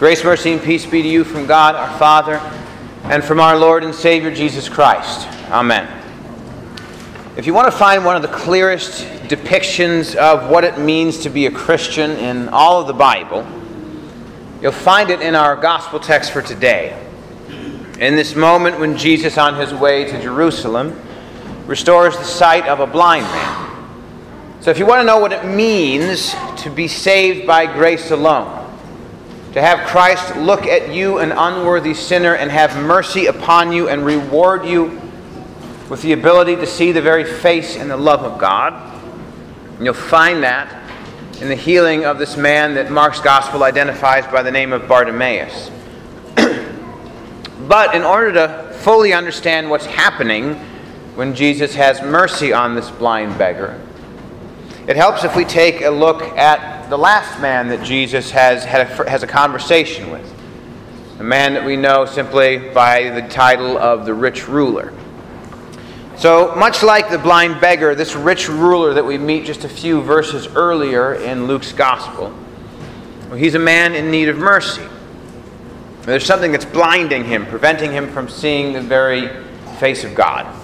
Grace, mercy, and peace be to you from God our Father and from our Lord and Savior Jesus Christ. Amen. If you want to find one of the clearest depictions of what it means to be a Christian in all of the Bible, you'll find it in our gospel text for today. In this moment when Jesus, on his way to Jerusalem, restores the sight of a blind man. So, if you want to know what it means to be saved by grace alone, to have Christ look at you, an unworthy sinner, and have mercy upon you and reward you with the ability to see the very face and the love of God. And you'll find that in the healing of this man that Mark's gospel identifies by the name of Bartimaeus. but in order to fully understand what's happening when Jesus has mercy on this blind beggar, it helps if we take a look at the last man that Jesus has, had a, has a conversation with. A man that we know simply by the title of the rich ruler. So, much like the blind beggar, this rich ruler that we meet just a few verses earlier in Luke's gospel, well, he's a man in need of mercy. There's something that's blinding him, preventing him from seeing the very face of God.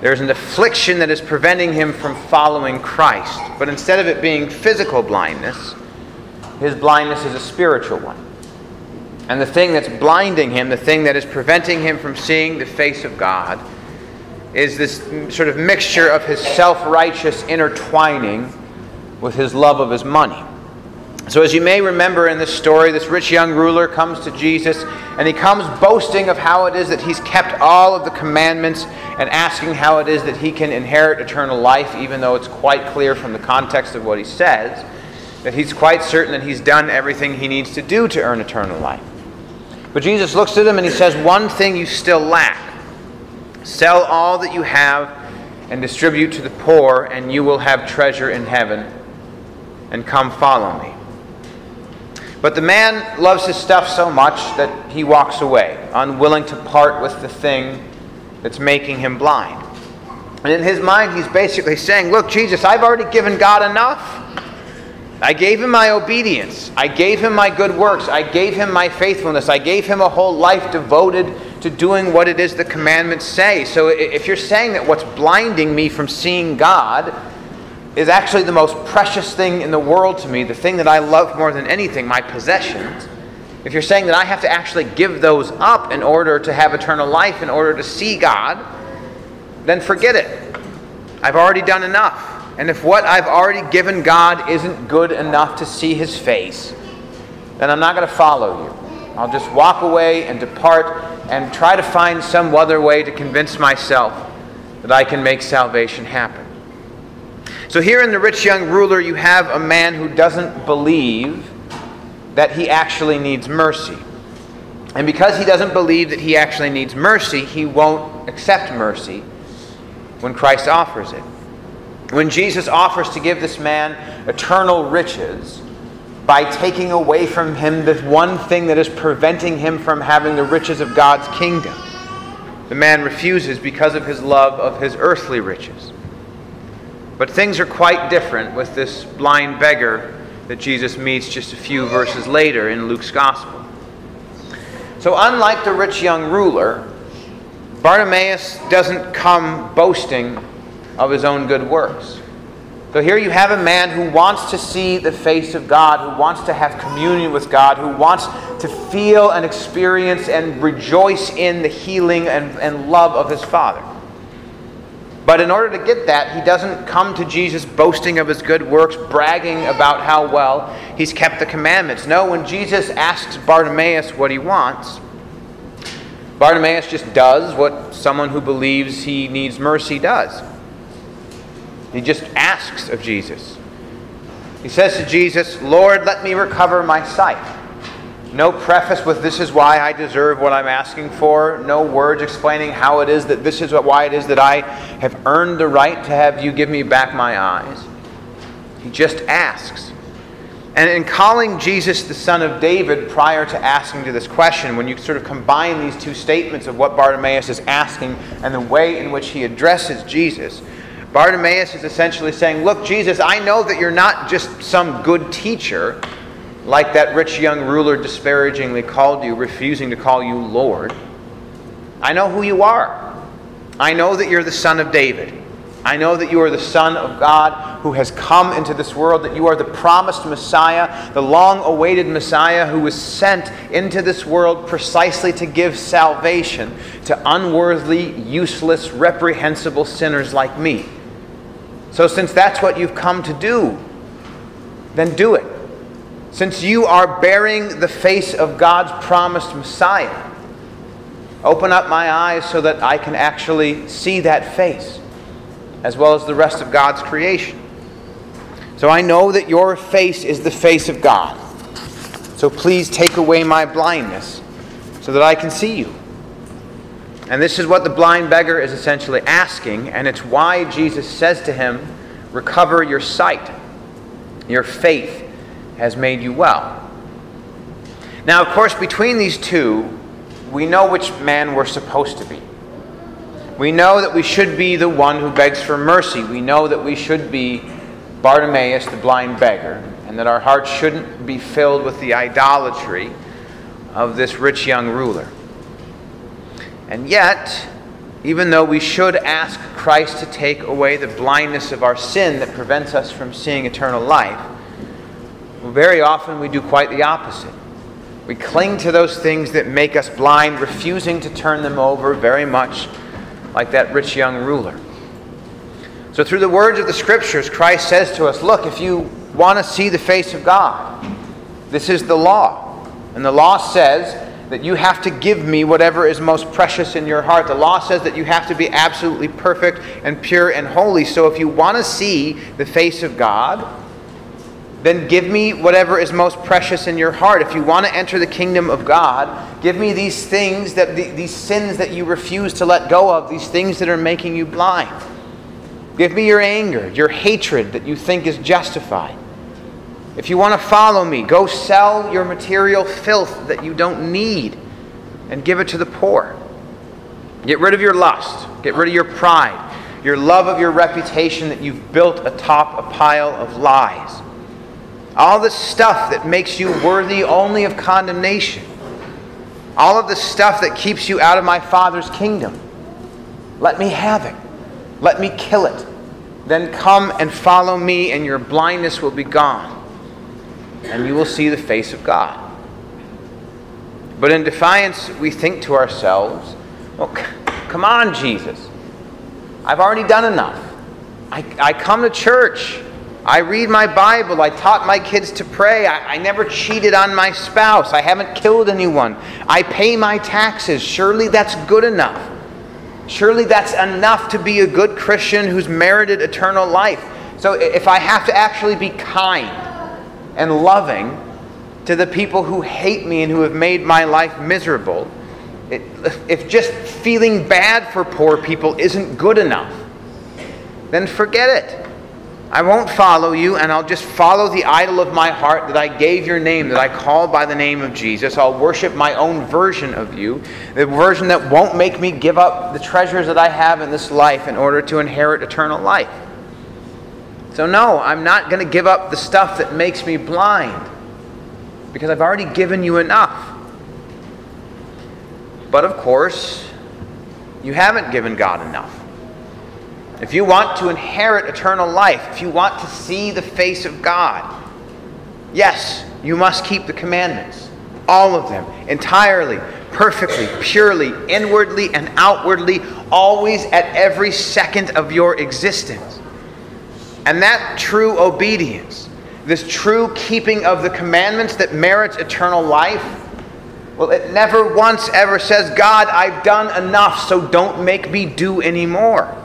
There's an affliction that is preventing him from following Christ. But instead of it being physical blindness, his blindness is a spiritual one. And the thing that's blinding him, the thing that is preventing him from seeing the face of God, is this sort of mixture of his self righteous intertwining with his love of his money. So, as you may remember in this story, this rich young ruler comes to Jesus and he comes boasting of how it is that he's kept all of the commandments and asking how it is that he can inherit eternal life, even though it's quite clear from the context of what he says that he's quite certain that he's done everything he needs to do to earn eternal life. But Jesus looks at him and he says, One thing you still lack sell all that you have and distribute to the poor, and you will have treasure in heaven. And come follow me. But the man loves his stuff so much that he walks away, unwilling to part with the thing that's making him blind. And in his mind, he's basically saying, Look, Jesus, I've already given God enough. I gave him my obedience. I gave him my good works. I gave him my faithfulness. I gave him a whole life devoted to doing what it is the commandments say. So if you're saying that what's blinding me from seeing God is actually the most precious thing in the world to me, the thing that I love more than anything, my possessions, if you're saying that I have to actually give those up in order to have eternal life, in order to see God, then forget it. I've already done enough. And if what I've already given God isn't good enough to see His face, then I'm not going to follow you. I'll just walk away and depart and try to find some other way to convince myself that I can make salvation happen. So, here in the rich young ruler, you have a man who doesn't believe that he actually needs mercy. And because he doesn't believe that he actually needs mercy, he won't accept mercy when Christ offers it. When Jesus offers to give this man eternal riches by taking away from him the one thing that is preventing him from having the riches of God's kingdom, the man refuses because of his love of his earthly riches. But things are quite different with this blind beggar that Jesus meets just a few verses later in Luke's Gospel. So, unlike the rich young ruler, Bartimaeus doesn't come boasting of his own good works. So here you have a man who wants to see the face of God, who wants to have communion with God, who wants to feel and experience and rejoice in the healing and, and love of his Father. But in order to get that, he doesn't come to Jesus boasting of his good works, bragging about how well he's kept the commandments. No, when Jesus asks Bartimaeus what he wants, Bartimaeus just does what someone who believes he needs mercy does. He just asks of Jesus. He says to Jesus, Lord, let me recover my sight. No preface with this is why I deserve what I'm asking for. No words explaining how it is that this is why it is that I have earned the right to have you give me back my eyes. He just asks. And in calling Jesus the son of David prior to asking to this question, when you sort of combine these two statements of what Bartimaeus is asking and the way in which he addresses Jesus, Bartimaeus is essentially saying, Look, Jesus, I know that you're not just some good teacher like that rich young ruler disparagingly called you, refusing to call you Lord. I know who you are. I know that you're the son of David. I know that you are the Son of God who has come into this world, that you are the promised Messiah, the long awaited Messiah who was sent into this world precisely to give salvation to unworthy, useless, reprehensible sinners like me. So, since that's what you've come to do, then do it. Since you are bearing the face of God's promised Messiah, open up my eyes so that I can actually see that face, as well as the rest of God's creation. So I know that your face is the face of God. So please take away my blindness so that I can see you. And this is what the blind beggar is essentially asking, and it's why Jesus says to him, Recover your sight. Your faith has made you well. Now, of course, between these two, we know which man we're supposed to be. We know that we should be the one who begs for mercy. We know that we should be Bartimaeus, the blind beggar, and that our hearts shouldn't be filled with the idolatry of this rich young ruler. And yet, even though we should ask Christ to take away the blindness of our sin that prevents us from seeing eternal life, very often we do quite the opposite. We cling to those things that make us blind, refusing to turn them over, very much like that rich young ruler. So, through the words of the Scriptures, Christ says to us Look, if you want to see the face of God, this is the law. And the law says that you have to give me whatever is most precious in your heart. The law says that you have to be absolutely perfect and pure and holy. So if you want to see the face of God, then give me whatever is most precious in your heart. If you want to enter the kingdom of God, give me these things that these sins that you refuse to let go of, these things that are making you blind. Give me your anger, your hatred that you think is justified. If you want to follow me, go sell your material filth that you don't need and give it to the poor. Get rid of your lust, get rid of your pride, your love of your reputation that you've built atop a pile of lies. All the stuff that makes you worthy only of condemnation. All of the stuff that keeps you out of my Father's kingdom. Let me have it. Let me kill it. Then come and follow me, and your blindness will be gone and you will see the face of God. But in defiance, we think to ourselves, well, c- come on, Jesus. I've already done enough. I, I come to church. I read my Bible. I taught my kids to pray. I, I never cheated on my spouse. I haven't killed anyone. I pay my taxes. Surely that's good enough. Surely that's enough to be a good Christian who's merited eternal life. So if I have to actually be kind, and loving to the people who hate me and who have made my life miserable, it, if just feeling bad for poor people isn't good enough, then forget it. I won't follow you, and I'll just follow the idol of my heart that I gave your name, that I call by the name of Jesus. I'll worship my own version of you, the version that won't make me give up the treasures that I have in this life in order to inherit eternal life. So, no, I'm not going to give up the stuff that makes me blind because I've already given you enough. But of course, you haven't given God enough. If you want to inherit eternal life, if you want to see the face of God, yes, you must keep the commandments. All of them, entirely, perfectly, purely, inwardly, and outwardly, always at every second of your existence. And that true obedience, this true keeping of the commandments that merits eternal life, well, it never once ever says, God, I've done enough, so don't make me do any more.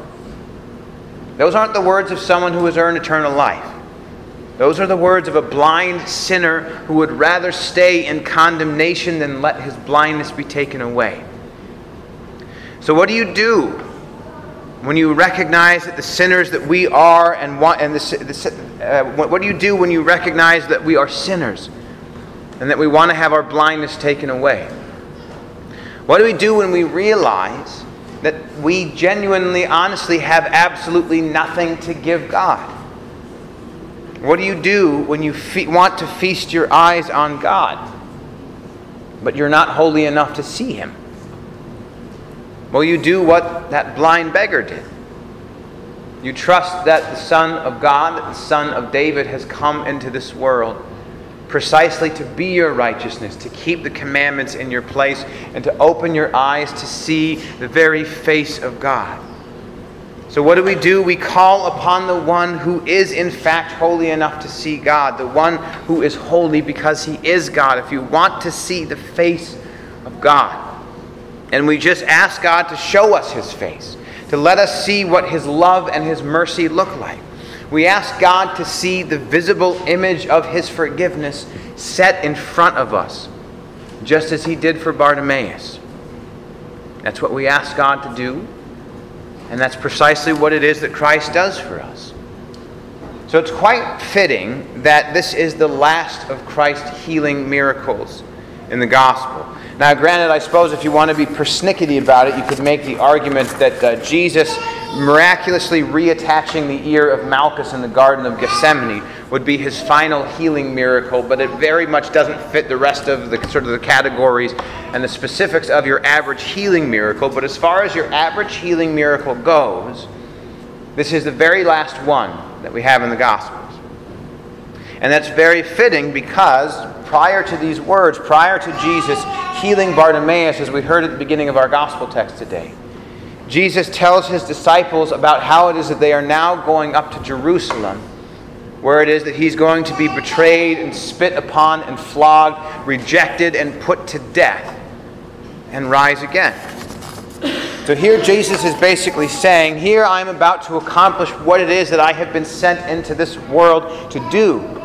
Those aren't the words of someone who has earned eternal life. Those are the words of a blind sinner who would rather stay in condemnation than let his blindness be taken away. So, what do you do when you recognize that the sinners that we are and want, and the, the, uh, what do you do when you recognize that we are sinners and that we want to have our blindness taken away? What do we do when we realize that we genuinely, honestly have absolutely nothing to give God? What do you do when you fe- want to feast your eyes on God, but you're not holy enough to see Him? Well, you do what that blind beggar did. You trust that the Son of God, the Son of David, has come into this world precisely to be your righteousness, to keep the commandments in your place, and to open your eyes to see the very face of God. So, what do we do? We call upon the one who is, in fact, holy enough to see God, the one who is holy because he is God. If you want to see the face of God, and we just ask God to show us his face, to let us see what his love and his mercy look like. We ask God to see the visible image of his forgiveness set in front of us, just as he did for Bartimaeus. That's what we ask God to do. And that's precisely what it is that Christ does for us. So it's quite fitting that this is the last of Christ's healing miracles in the gospel. Now, granted, I suppose if you want to be persnickety about it, you could make the argument that uh, Jesus miraculously reattaching the ear of Malchus in the Garden of Gethsemane would be his final healing miracle, but it very much doesn't fit the rest of the sort of the categories and the specifics of your average healing miracle. But as far as your average healing miracle goes, this is the very last one that we have in the Gospels. And that's very fitting because prior to these words, prior to Jesus healing Bartimaeus, as we heard at the beginning of our Gospel text today, Jesus tells his disciples about how it is that they are now going up to Jerusalem, where it is that he's going to be betrayed and spit upon and flogged, rejected and put to death, and rise again. So here Jesus is basically saying, Here I am about to accomplish what it is that I have been sent into this world to do.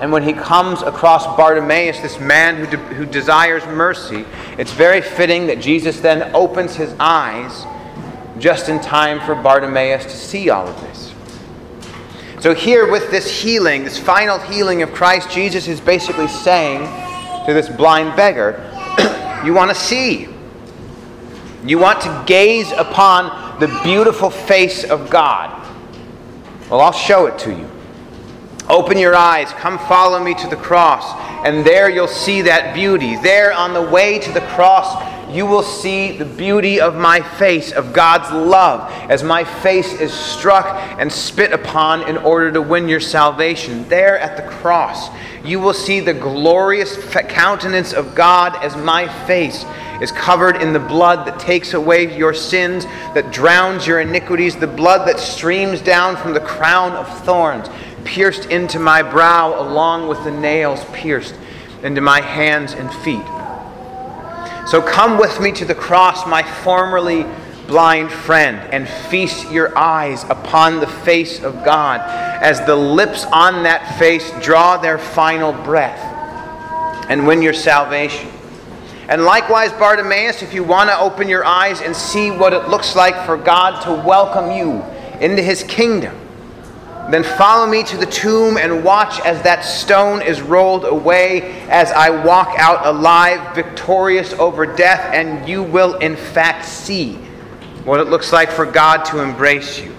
And when he comes across Bartimaeus, this man who, de- who desires mercy, it's very fitting that Jesus then opens his eyes just in time for Bartimaeus to see all of this. So, here with this healing, this final healing of Christ, Jesus is basically saying to this blind beggar, You want to see. You want to gaze upon the beautiful face of God. Well, I'll show it to you. Open your eyes, come follow me to the cross, and there you'll see that beauty. There on the way to the cross, you will see the beauty of my face, of God's love, as my face is struck and spit upon in order to win your salvation. There at the cross, you will see the glorious countenance of God as my face is covered in the blood that takes away your sins, that drowns your iniquities, the blood that streams down from the crown of thorns pierced into my brow, along with the nails pierced into my hands and feet. So come with me to the cross, my formerly blind friend, and feast your eyes upon the face of God as the lips on that face draw their final breath and win your salvation. And likewise, Bartimaeus, if you want to open your eyes and see what it looks like for God to welcome you into his kingdom, then follow me to the tomb and watch as that stone is rolled away as I walk out alive, victorious over death, and you will in fact see what it looks like for God to embrace you.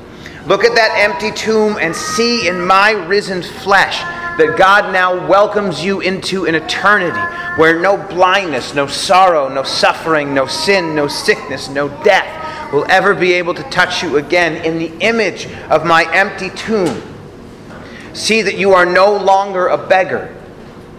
Look at that empty tomb and see in my risen flesh that God now welcomes you into an eternity where no blindness, no sorrow, no suffering, no sin, no sickness, no death will ever be able to touch you again in the image of my empty tomb. See that you are no longer a beggar,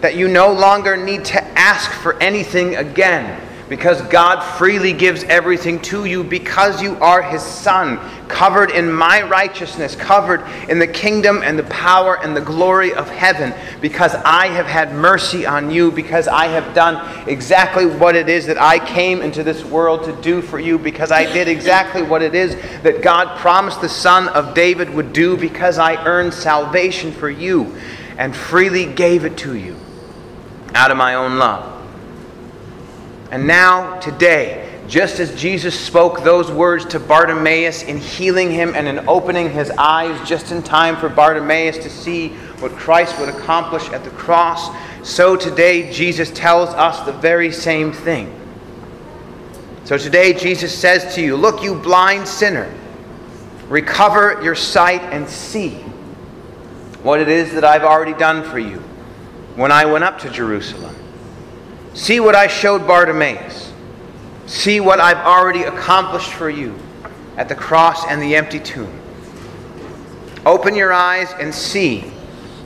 that you no longer need to ask for anything again, because God freely gives everything to you because you are His Son, covered in my righteousness, covered in the kingdom and the power and the glory of heaven, because I have had mercy on you, because I have done exactly what it is that I came into this world to do for you, because I did exactly what it is that God promised the Son of David would do, because I earned salvation for you and freely gave it to you out of my own love. And now, today, just as Jesus spoke those words to Bartimaeus in healing him and in opening his eyes just in time for Bartimaeus to see what Christ would accomplish at the cross, so today Jesus tells us the very same thing. So today Jesus says to you, Look, you blind sinner, recover your sight and see. what it is that I've already done for you when I went up to Jerusalem. See what I showed Bartimaeus. See what I've already accomplished for you at the cross and the empty tomb. Open your eyes and see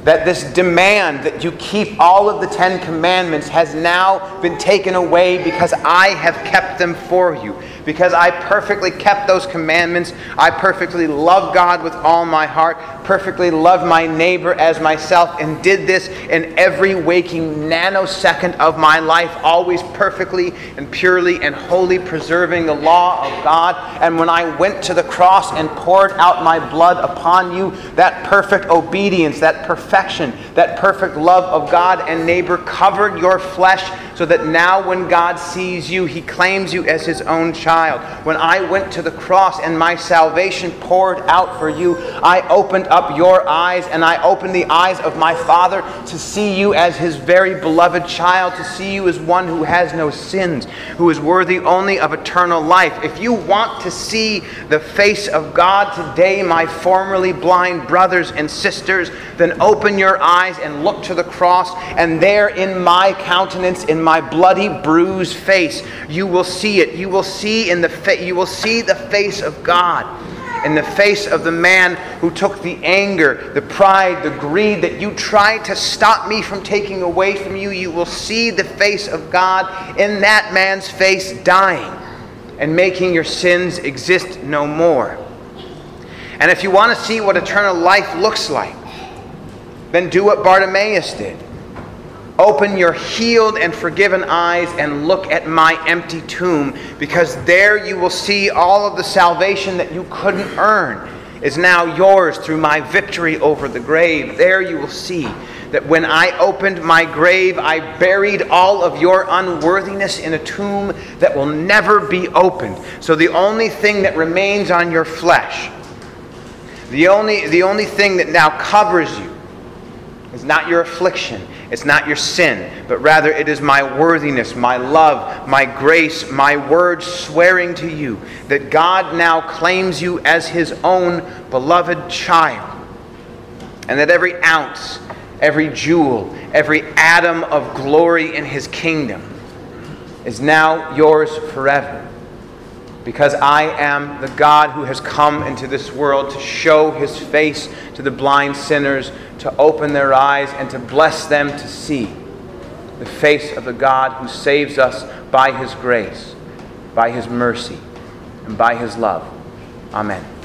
that this demand that you keep all of the Ten Commandments has now been taken away because I have kept them for you because I perfectly kept those commandments. I perfectly love God with all my heart, perfectly love my neighbor as myself, and did this in every waking nanosecond of my life, always perfectly and purely and wholly preserving the law of God. And when I went to the cross and poured out my blood upon you, that perfect obedience, that perfection, that perfect love of God and neighbor covered your flesh so that now when God sees you, he claims you as his own child child. When I went to the cross and my salvation poured out for you, I opened up your eyes and I opened the eyes of my Father to see you as his very beloved child, to see you as one who has no sins, who is worthy only of eternal life. If you want to see the face of God today, my formerly blind brothers and sisters, then open your eyes and look to the cross, and there in my countenance, in my bloody, bruised face, you will see it. You will see in the fa- you will see the face of God in the face of the man who took the anger, the pride, the greed that you tried to stop me from taking away from you. You will see the face of God in that man's face dying and making your sins exist no more. And if you want to see what eternal life looks like, then do what Bartimaeus did. Open your healed and forgiven eyes and look at my empty tomb, because there you will see all of the salvation that you couldn't earn is now yours through my victory over the grave. There you will see that when I opened my grave, I buried all of your unworthiness in a tomb that will never be opened. So the only thing that remains on your flesh, the only, the only thing that now covers you, is not your affliction it's not your sin, but rather it is my worthiness, my love, my grace, my word swearing to you that God now claims you as his own beloved child. And that every ounce, every jewel, every atom of glory in his kingdom is now yours forever. Because I am the God who has come into this world to show his face to the blind sinners to open their eyes and to bless them to see the face of the God who saves us by his grace, by his mercy, and by his love. Amen.